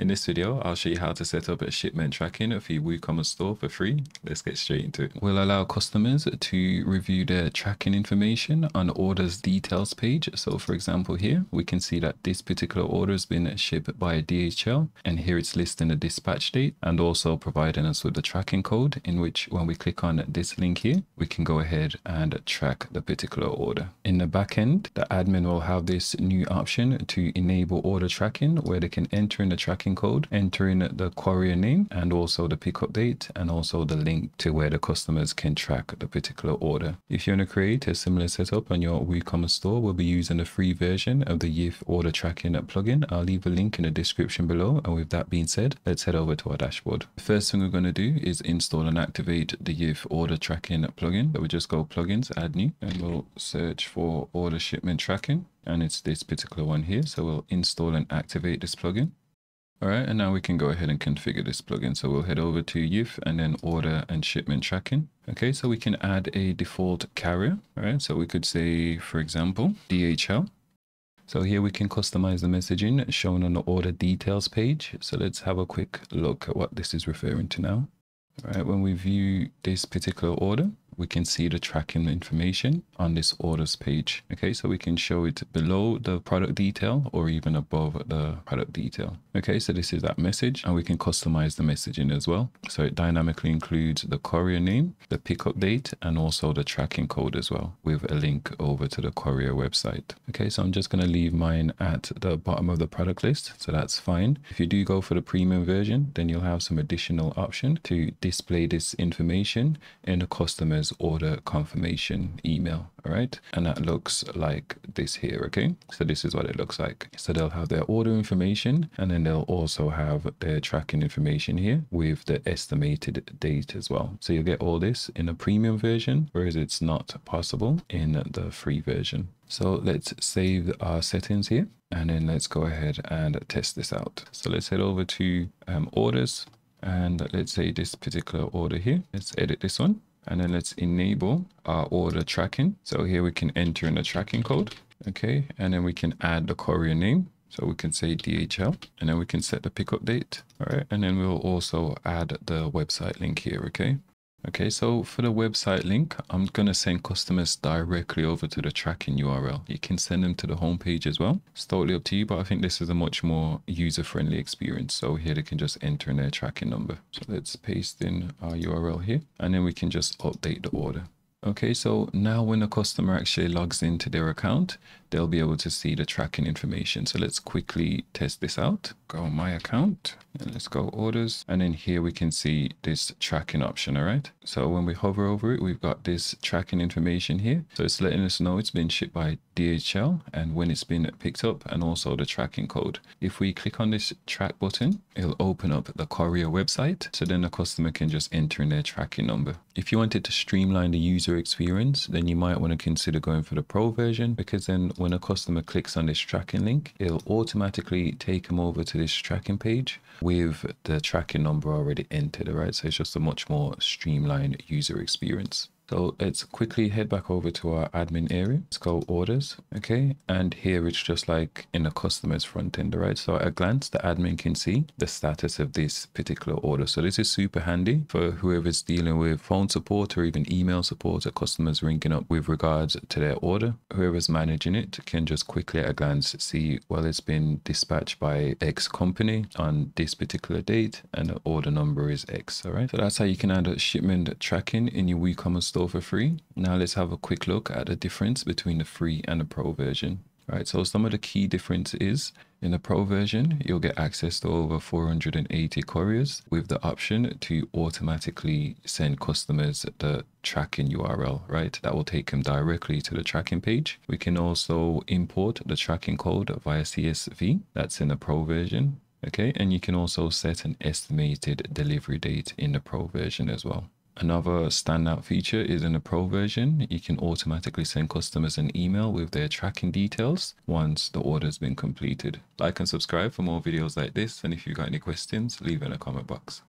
In this video, I'll show you how to set up a shipment tracking for your WooCommerce store for free. Let's get straight into it. We'll allow customers to review their tracking information on orders details page. So for example, here we can see that this particular order has been shipped by a DHL and here it's listing the dispatch date and also providing us with the tracking code in which when we click on this link here, we can go ahead and track the particular order. In the back end, the admin will have this new option to enable order tracking where they can enter in the tracking code, entering the courier name and also the pickup date and also the link to where the customers can track the particular order. If you want to create a similar setup on your WooCommerce store, we'll be using the free version of the YITH order tracking plugin. I'll leave a link in the description below. And with that being said, let's head over to our dashboard. The first thing we're going to do is install and activate the YITH order tracking plugin. So we just go plugins, add new, and we'll search for order shipment tracking and it's this particular one here. So we'll install and activate this plugin. All right, and now we can go ahead and configure this plugin. So we'll head over to YITH and then order and shipment tracking. Okay, so we can add a default carrier. All right, so we could say, for example, DHL. So here we can customize the messaging shown on the order details page. So let's have a quick look at what this is referring to now. All right, when we view this particular order, we can see the tracking information on this orders page. Okay, so we can show it below the product detail or even above the product detail. Okay, so this is that message and we can customize the messaging as well. So it dynamically includes the courier name, the pickup date, and also the tracking code as well with a link over to the courier website. Okay, so I'm just going to leave mine at the bottom of the product list. So that's fine. If you do go for the premium version, then you'll have some additional option to display this information in the customer's order confirmation email all right? And that looks like this here okay? So this is what it looks like. So they'll have their order information and then they'll also have their tracking information here with the estimated date as well. So you'll get all this in a premium version whereas it's not possible in the free version. So let's save our settings here and then let's go ahead and test this out. So let's head over to um, orders and let's say this particular order here. Let's edit this one and then let's enable our order tracking. So here we can enter in the tracking code. Okay. And then we can add the courier name. So we can say DHL and then we can set the pickup date. All right. And then we'll also add the website link here. Okay. Okay, so for the website link, I'm going to send customers directly over to the tracking URL. You can send them to the homepage as well. It's totally up to you, but I think this is a much more user-friendly experience. So here they can just enter in their tracking number. So let's paste in our URL here, and then we can just update the order. Okay, so now when a customer actually logs into their account, they'll be able to see the tracking information. So let's quickly test this out. Go my account and let's go orders. And in here we can see this tracking option. All right. So when we hover over it, we've got this tracking information here. So it's letting us know it's been shipped by DHL and when it's been picked up and also the tracking code. If we click on this track button, it'll open up the courier website. So then the customer can just enter in their tracking number. If you wanted to streamline the user experience, then you might want to consider going for the pro version because then when a customer clicks on this tracking link, it'll automatically take them over to this tracking page with the tracking number already entered, right? So it's just a much more streamlined user experience. So let's quickly head back over to our admin area. Let's go orders. Okay. And here it's just like in the customer's front end, right? So at a glance, the admin can see the status of this particular order. So this is super handy for whoever's dealing with phone support or even email support or customers ringing up with regards to their order. Whoever's managing it can just quickly at a glance see, well, it's been dispatched by X company on this particular date and the order number is X. All right. So that's how you can add a shipment tracking in your WooCommerce store for free. Now let's have a quick look at the difference between the free and the pro version. All right, so some of the key difference is in the pro version, you'll get access to over 480 couriers with the option to automatically send customers the tracking URL, right? That will take them directly to the tracking page. We can also import the tracking code via CSV. That's in the pro version. Okay, and you can also set an estimated delivery date in the pro version as well. Another standout feature is in the Pro version, you can automatically send customers an email with their tracking details once the order has been completed. Like and subscribe for more videos like this, and if you've got any questions, leave in a comment box.